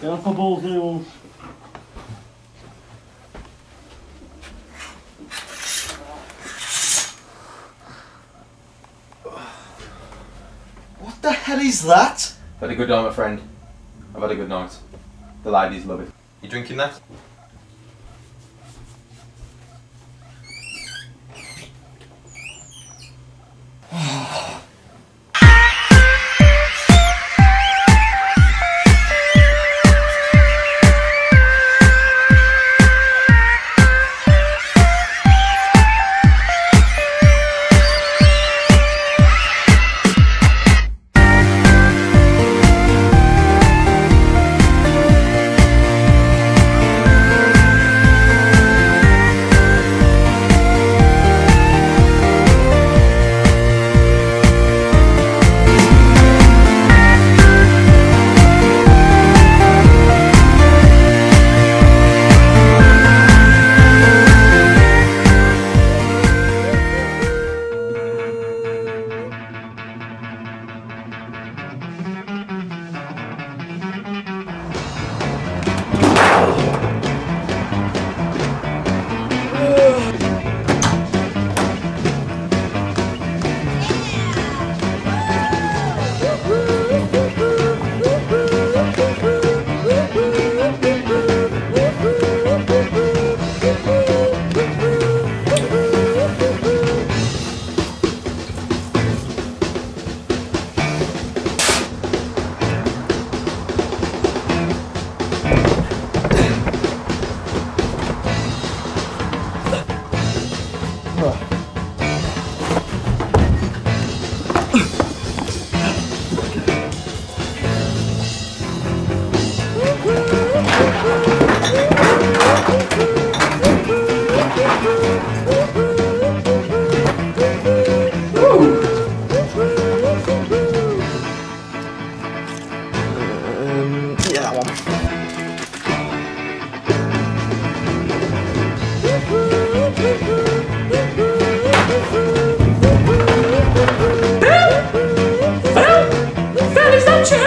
Get off my balls, new What the hell is that? I've had a good night, my friend. I've had a good night. The ladies love it. You drinking that? Yeah, that one. Phil, is that true?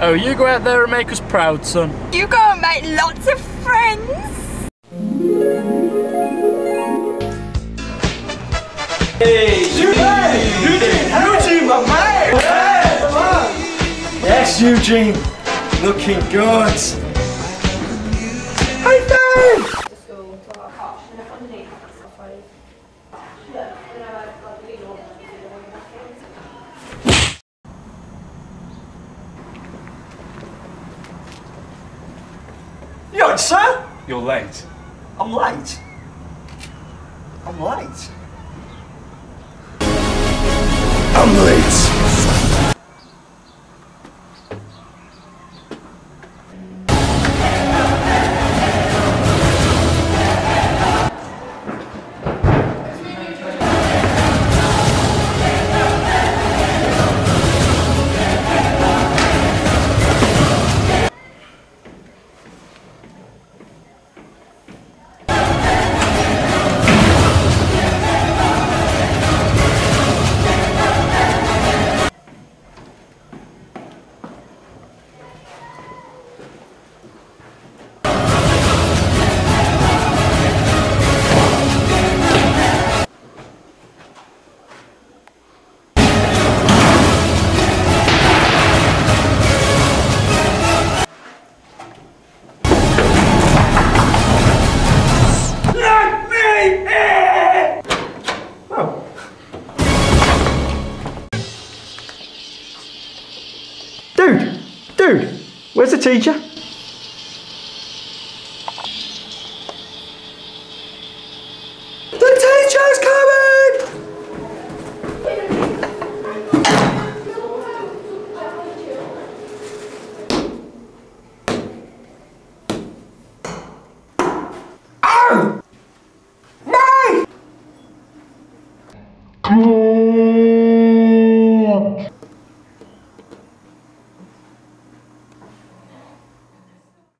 Oh, you go out there and make us proud, son. You go and make lots of friends. Eugene, my man! Yes, Eugene. Looking good. High five! school to our car. And if underneath, it's a five. Yeah, and I like the legal one. You alright, sir? You're late. I'm late. I'm late. I'm late. Where's the teacher?